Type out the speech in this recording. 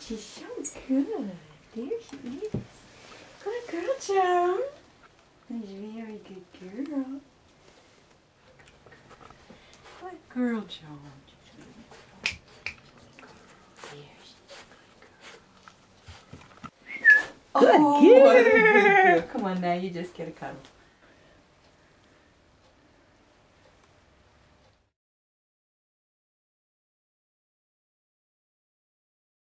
she's so good. There she is. Good girl, Joan. She's a very good girl. Good girl, Joan. Good Oh, girl. Come on now, you just get a cuddle.